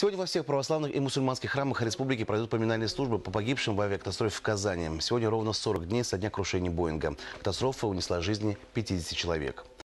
Сегодня во всех православных и мусульманских храмах республики пройдут поминальные службы по погибшим в авиакатастрофе в Казани. Сегодня ровно 40 дней со дня крушения Боинга. Катастрофа унесла жизни 50 человек.